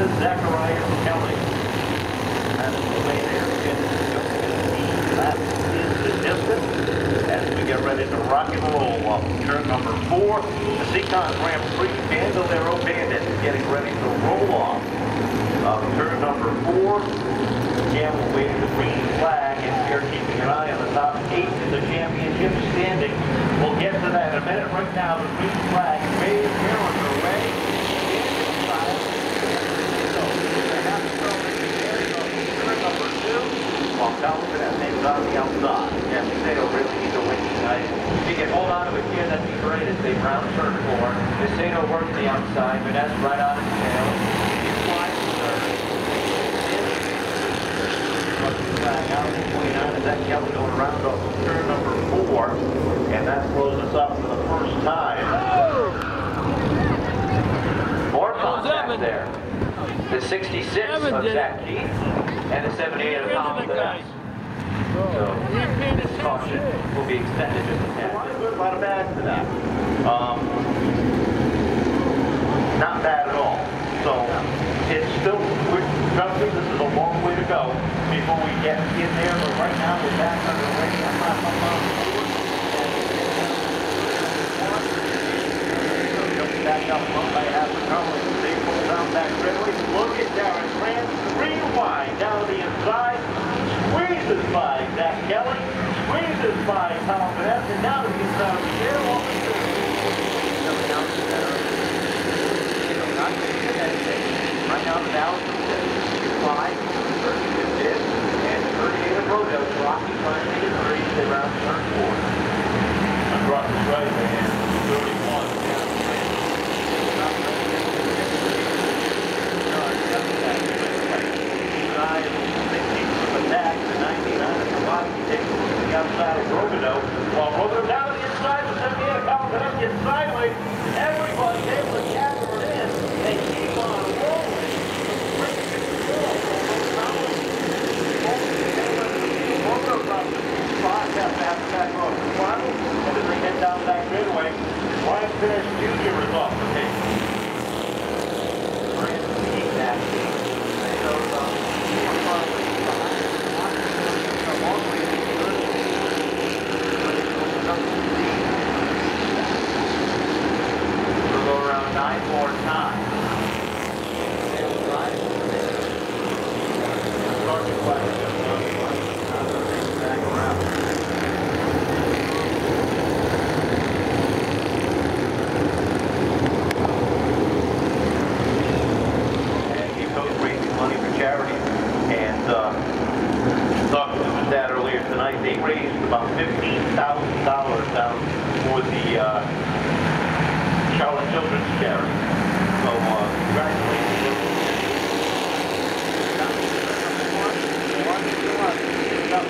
to Zacharias Kelly. That's the way there. That is the distance as we get ready to rock and roll off turn number four. The Seekonk Grand Prix Bandolero Bandit getting ready to roll off of turn number four. Again, we're waiting the green flag and we're keeping an eye on the top eight in the championship standing. We'll get to that in a minute. Right now, the green flag may here underway. While Calvin is on the outside. Yeah, Potato really needs a win tonight. If he can hold on to it here, that'd be great as they round turn four. Potato works the outside, Vanessa right on his tail. He's wide to third. Out at 29, and that Kelly going around off turn number four. And that blows us up for the first time. More contact there. The 66 of. Zach Keith and the 78 of Into the. So this caution will be extended just a tad. A lot of a bad to that. Um, not bad at all. So it's still, we're, trust me, this is a long way to go before we get in there, but right now we're back underway. I'm not, I'm not. Back up, one by half a couple, they pull down back readily. Look at Darren Krantz, rewind down the inside, squeezes by Zach Kelly, squeezes by Tom Vanessa, and to the inside of the air. Right now the balance is six, five, thirty-two did, and thirty-eight of Rodell, Rocky trying to get three, they round turn four. Across the right hand, thirty-one, down the outside of Robideau. While Robideau down the inside, the 78 comes it up, gets sideways. Everybody's able to capture it in. They keep on rolling. Robideau drops the spot, has to have the back row to throttle, and then they head down that straightaway. Ryan Ferris Jr. is off the tape. Brand new that. So, um, four cars behind. A long way to good. We'll go around nine more times. And right. Start to flag. Back around. and he goes raising money for charity. And uh, talking to his dad earlier tonight, they raised about fifteen thousand dollars down for the uh, Charlotte Children's Charity. So uh, congratulations. Number two spot, and Chief brings down three potatoes in the third spot, and Ryan doing what he does best, that's cut off the inside, not letting anything get by him. Right now, now, five, one go. Back out to the car here, and that Kelly into the wall off in turn number two, a slight hit there. He is not having a good night at all, but on the first caution, stand, and the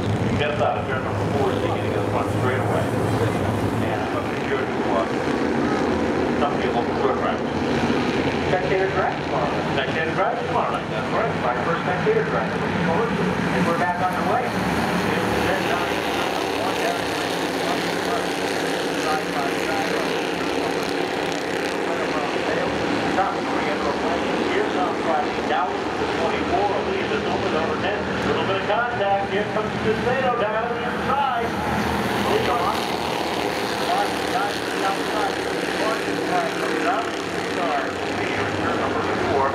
gets out of turn number four, so getting in front straight away. And I'm up here to, uh, something local short track. Spectator track tomorrow night. Spectator track tomorrow night, that's right, my first spectator track, I'm looking forward to it. And we're back on the way. Then down to one down, one side by side. Top three in the plane. Here's on Friday. Down to 24. Elise is over number 10. Little bit of contact. Here comes Casado down on the inside. Lead on. Mark down to the outside. Martin flag comes up. Star. Here in turn number four.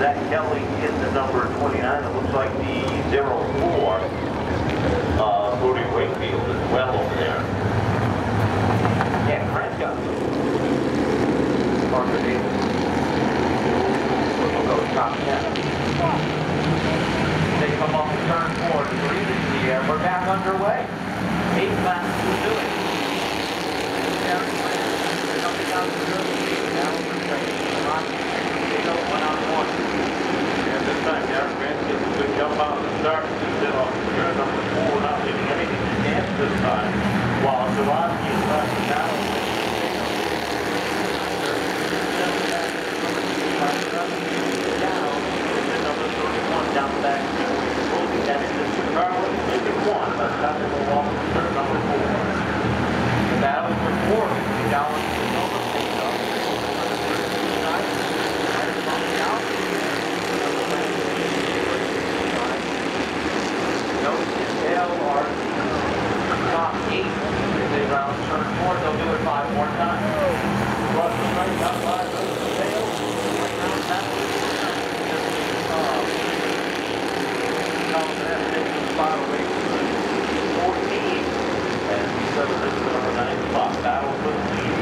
Zach Kelly is the number 29. It looks like the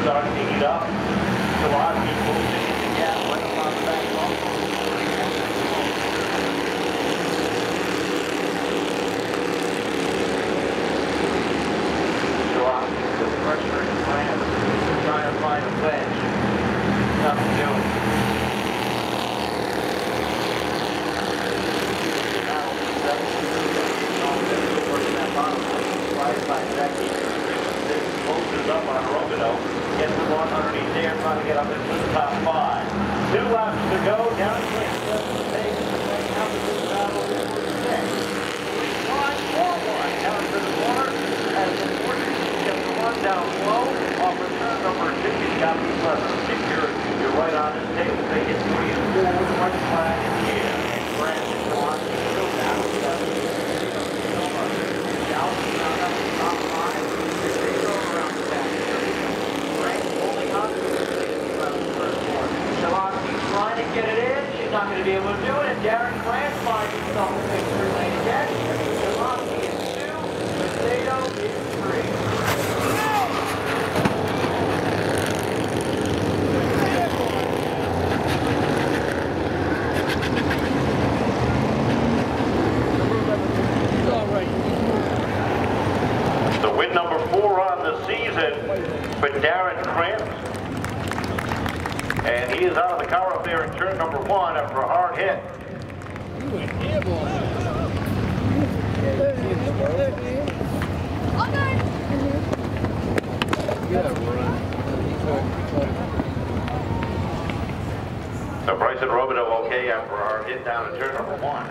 starting it up. 50. Got the clever. If you're, you're right on this table, they get three and four with the right flag in the air. And Brandon Galante still down. Down, down, up top line. They go around the back. Frank holding on to the first one. Shilosky trying to get it in. She's not going to be able to do it. And Darren Krantz finds himself in victory lane again. Shilosky is two. Macedo is three. The win number four on the season for Darren Krantz. And he is out of the car up there in turn number one after a hard hit. So Bryson Robideau okay after hard hit down in turn number one.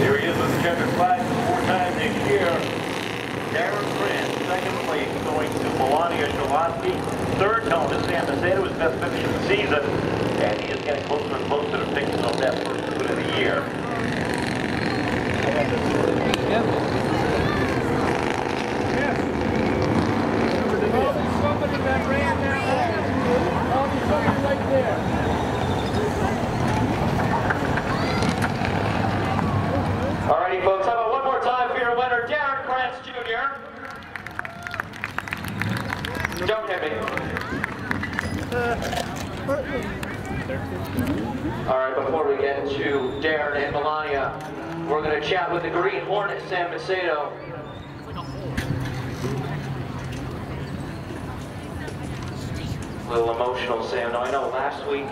There he is with the checkered flag for four times this year. Darren Krantz, second place, going to Milania Shilosky. Third going to Sam Macedo, his best finish of the season. And he is getting closer and closer to picking up that first win of the year. Somebody that ran that Oh, there's somebody right there. Alrighty, folks, how about one more time for your winner, Darren Jr. Don't hit me. All right, before we get to Darren and Milania, we're going to chat with the Green Hornet, Sam Macedo. A little emotional, Sam. Now, I know last week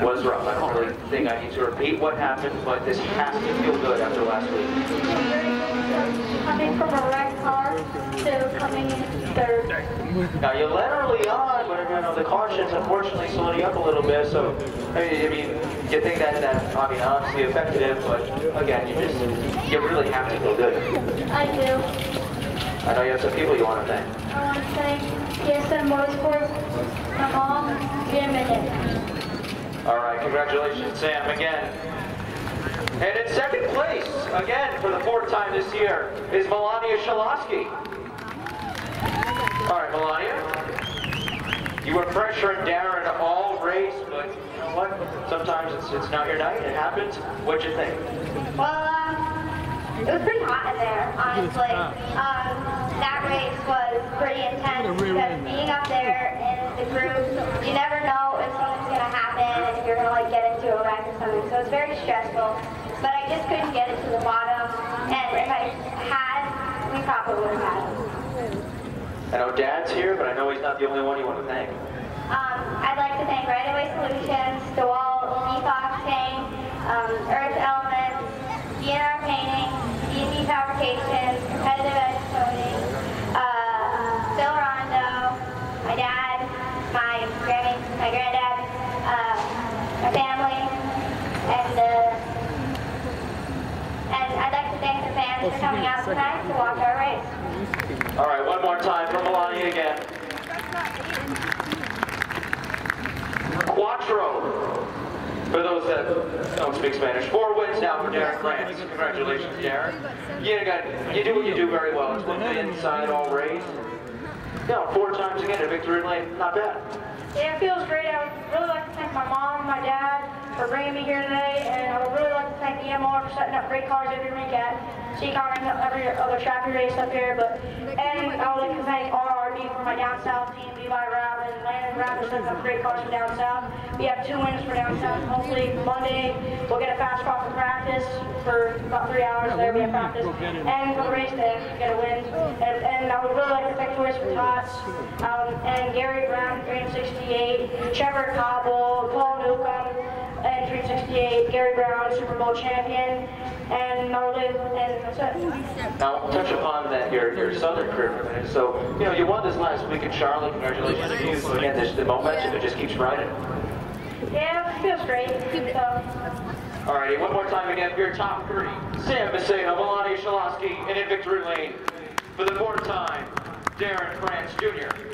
was rough. I don't really think I need to repeat what happened, but this has to feel good after last week. Coming from a wrecked to coming in third. Now you led early on, but you know the cautions unfortunately slowed you up a little bit. So I mean, I mean, you think that that I mean honestly affected it, but again, you just you really have to feel good. I do. I know you have some people you want to thank. I want to thank TSM Motorsports, my mom, Jim, and. All right, congratulations, Sam, again. And in second place, again for the fourth time this year, is Milania Shilosky. All right, Milania. You were pressuring Darren all race, but you know what? Sometimes it's, it's not your night. It happens. What'd you think? Well, um, it was pretty hot in there, honestly. Um, that race was pretty intense because being up there in the group, you never know if something's going to happen and if you're going to like get into a wreck or something. So it's very stressful. But I just couldn't get it to the bottom. And if I had, we probably would have had it. I know Dad's here, but I know he's not the only one you want to thank. Um, I'd like to thank Right Away Solutions, DeWalt, Defoxing, um, Earth Elements, DNR Painting, D&D Fabrications, Competitive Edge Coating, uh, Phil Rondo, my dad, my granny, my granddad, uh, my family, and uh, and I'd like to thank the to watch our race. All right, one more time for Milania again. Quattro. For those that don't speak Spanish, four wins now for Darren Krantz. Congratulations, Darren. You, got, you do what you do very well. It's the inside all raised. Yeah, four times again at victory lane. Not bad. Yeah, it feels great. I would really like to thank my mom and my dad for bringing me here today, and I would really like to thank EMR for setting up great cars every weekend. Seekonk and every other track race up here, but and I would like to thank RRB for my down south team, Levi Rabb and Landon for setting up great cars for down south. We have two wins for downtown. Hopefully Monday we'll get a fast car for practice for about three hours. There we have practice, and for the race day get a win. And, and I would really like to thank Toys for Tots um, and Gary Brown, 368, Trevor Cobble, Paul Newcomb, and 368, Gary Brown, Super Bowl champion, and I'll and that's it. Now, touch upon that your your southern career for a minute. So, you know, you won this last week in Charlotte. Congratulations to you. So again, this, the momentum it just keeps riding. Yeah, it feels great. So, Alrighty, one more time again for your top three. Sam Macedo, Milani Shilosky, and in victory lane for the fourth time, Darren Krantz Jr.